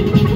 you.